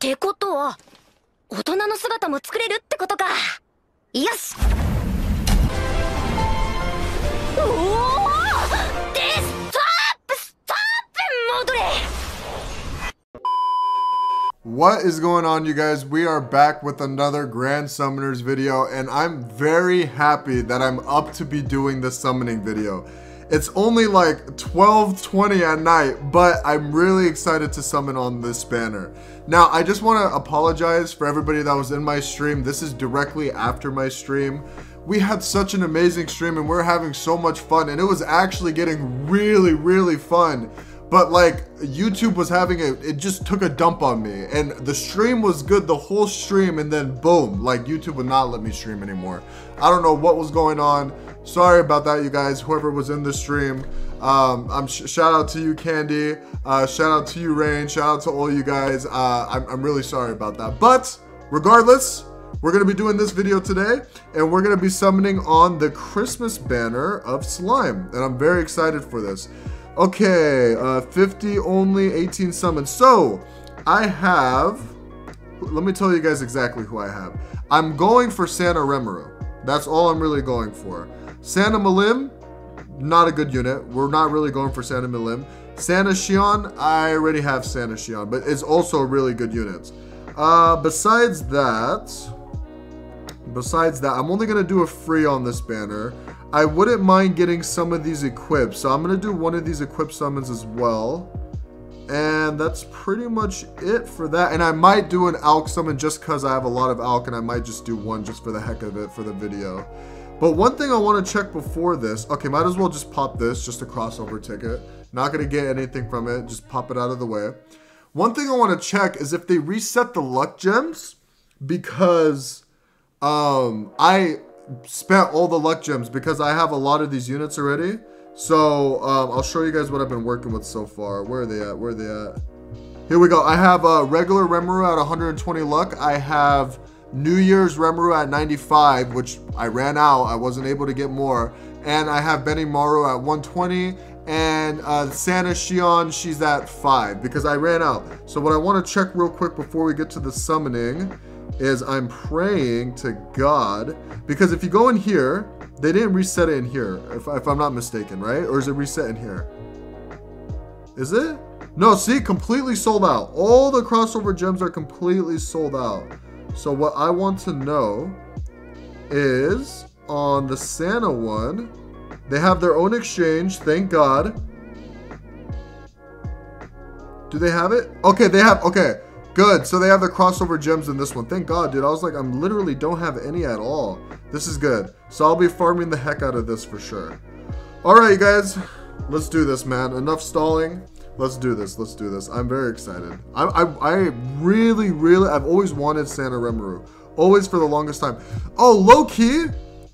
ってことは大人の姿も作れるってことかよしおおでストップストップ戻れ What is going on you guys? We are back with another Grand Summoners video and I'm very happy that I'm up to be doing this summoning video. It's only like 12:20 at night, but I'm really excited to summon on this banner. Now, I just want to apologize for everybody that was in my stream. This is directly after my stream. We had such an amazing stream and we we're having so much fun and it was actually getting really, really fun but like YouTube was having a, it just took a dump on me and the stream was good the whole stream and then boom, like YouTube would not let me stream anymore. I don't know what was going on. Sorry about that, you guys, whoever was in the stream. Um, I'm sh shout out to you, Candy. Uh, shout out to you, Rain. Shout out to all you guys. Uh, I'm, I'm really sorry about that. But regardless, we're going to be doing this video today, and we're going to be summoning on the Christmas banner of Slime. And I'm very excited for this. Okay, uh, 50 only, 18 summons. So, I have, let me tell you guys exactly who I have. I'm going for Santa Rimuru. That's all I'm really going for. Santa Milim, not a good unit. We're not really going for Santa Milim. Santa Shion, I already have Santa Shion, but it's also a really good unit. Uh, besides that, besides that, I'm only going to do a free on this banner. I wouldn't mind getting some of these equipped. So I'm going to do one of these equip summons as well. And that's pretty much it for that. And I might do an Alk summon just because I have a lot of Alk and I might just do one just for the heck of it for the video. But one thing I want to check before this. Okay, might as well just pop this, just a crossover ticket. Not going to get anything from it. Just pop it out of the way. One thing I want to check is if they reset the luck gems because um, I spent all the luck gems because I have a lot of these units already. So um, I'll show you guys what I've been working with so far. Where are they at? Where are they at? Here we go. I have a regular Rimuru at 120 luck. I have New Year's Rimuru at 95, which I ran out. I wasn't able to get more. And I have Benimaru at 120. And uh, Santa Shion, she's at 5 because I ran out. So what I want to check real quick before we get to the summoning is I'm praying to God because if you go in here, they didn't reset it in here, if, if I'm not mistaken, right? Or is it reset in here? Is it? No, see, completely sold out. All the crossover gems are completely sold out. So what I want to know is on the Santa one, they have their own exchange, thank God. Do they have it? Okay, they have, okay. Good. So they have the crossover gems in this one. Thank God, dude. I was like, I'm literally don't have any at all. This is good. So I'll be farming the heck out of this for sure. All right, you guys. Let's do this, man. Enough stalling. Let's do this. Let's do this. I'm very excited. I, I, I really, really, I've always wanted Santa Rimuru. Always for the longest time. Oh, low key.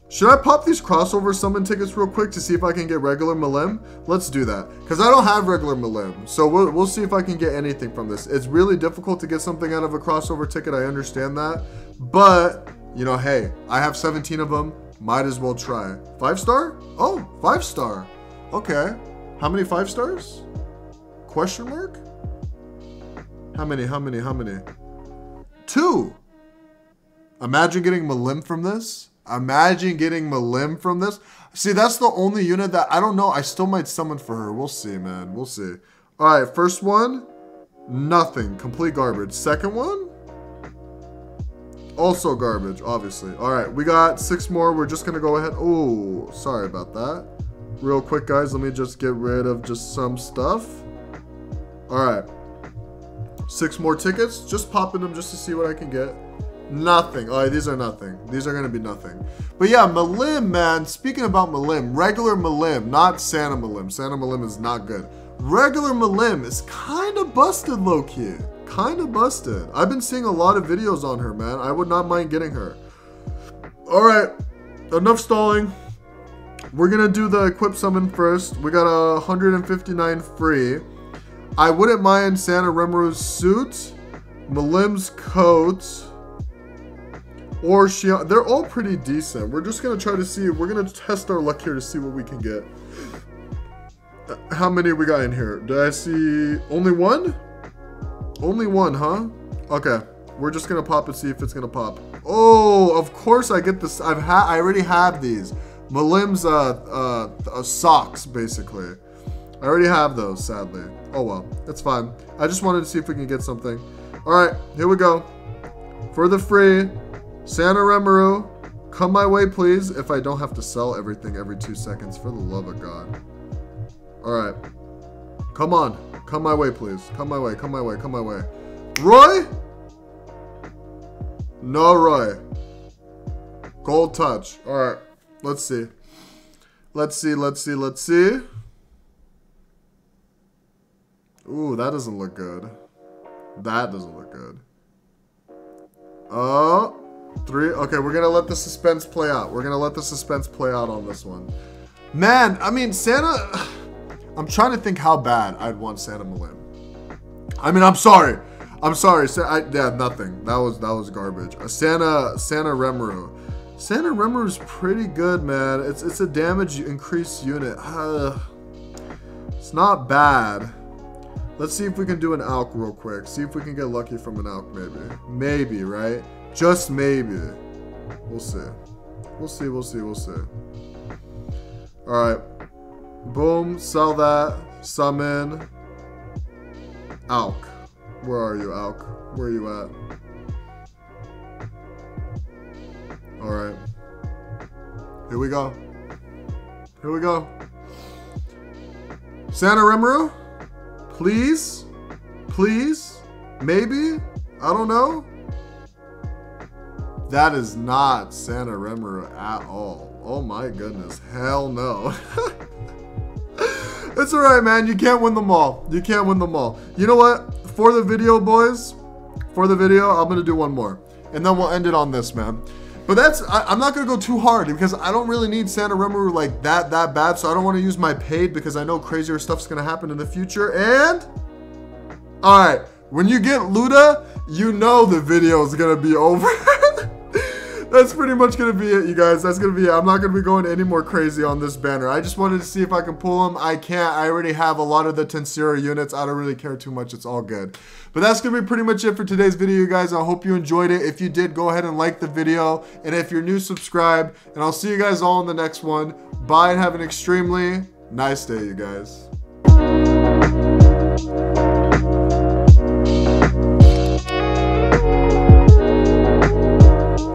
Should I pop these crossover summon tickets real quick to see if I can get regular Milim? Let's do that. Because I don't have regular Milim. So we'll, we'll see if I can get anything from this. It's really difficult to get something out of a crossover ticket. I understand that. But, you know, hey, I have 17 of them. Might as well try. Five star? Oh, five star. Okay. How many five stars? Question mark? How many, how many, how many? Two. Imagine getting Milim from this. Imagine getting Milim from this. See, that's the only unit that I don't know. I still might summon for her. We'll see, man. We'll see. All right, first one, nothing. Complete garbage. Second one, also garbage, obviously. All right, we got six more. We're just going to go ahead. Oh, sorry about that. Real quick, guys, let me just get rid of just some stuff. All right. Six more tickets. Just popping them just to see what I can get. Nothing. Oh, these are nothing. These are going to be nothing. But yeah, Milim, man. Speaking about Milim, regular Milim, not Santa Milim. Santa Milim is not good. Regular Milim is kind of busted, low-key. Kind of busted. I've been seeing a lot of videos on her, man. I would not mind getting her. All right. Enough stalling. We're going to do the equip summon first. We got a 159 free. I wouldn't mind Santa Rimuru's suit, Malim's coat, or she they're all pretty decent we're just gonna try to see we're gonna test our luck here to see what we can get how many we got in here did i see only one only one huh Okay. We're just gonna pop and see if it's gonna pop. Oh, of course I get this. I've had. I already have these. Milim's uh, uh, uh, socks, basically. I already have those, sadly. Oh well, it's fine. I just wanted to see if we can get something. All right, here we go. For the free, Santa Rimuru, come my way, please. If I don't have to sell everything every two seconds, for the love of God. All right, come on, come my way, please. Come my way, come my way, come my way. Roy. No Roy. Gold touch. All right. Let's see. Let's see. Let's see. Let's see. Ooh, that doesn't look good. That doesn't look good. Oh, three. Okay, we're gonna let the suspense play out. We're gonna let the suspense play out on this one. Man, I mean, Santa. I'm trying to think how bad I'd want Santa Milim. I mean, I'm sorry. I'm sorry. I, yeah, nothing. That was that was garbage. Uh, Santa Santa Rimuru. Santa Rimuru is pretty good, man. It's it's a damage increase unit. Uh, it's not bad. Let's see if we can do an Alk real quick. See if we can get lucky from an Alk, maybe. Maybe, right? Just maybe. We'll see. We'll see. We'll see. We'll see. All right. Boom. Sell that. Summon. Alk. Where are you, Alk? Where are you at? Alright. Here we go. Here we go. Santa Rimuru? Please? Please? Maybe? I don't know. That is not Santa Rimuru at all. Oh my goodness. Hell no. it's alright, man. You can't win them all. You can't win them all. You know what? for the video, boys, for the video, I'm gonna do one more. And then we'll end it on this, man. But that's, I, am not gonna go too hard because I don't really need Santa Rimuru like that, that bad. So I don't wanna use my paid because I know crazier stuff's gonna happen in the future. And, all right, when you get Luda, you know the video is gonna be over. that's pretty much gonna be it, you guys. That's gonna be it. I'm not gonna be going any more crazy on this banner. I just wanted to see if I can pull them. I can't. I already have a lot of the Tensura units. I don't really care too much. It's all good. But that's gonna be pretty much it for today's video, you guys. I hope you enjoyed it. If you did, go ahead and like the video. And if you're new, subscribe. And I'll see you guys all in the next one. Bye and have an extremely nice day, you guys.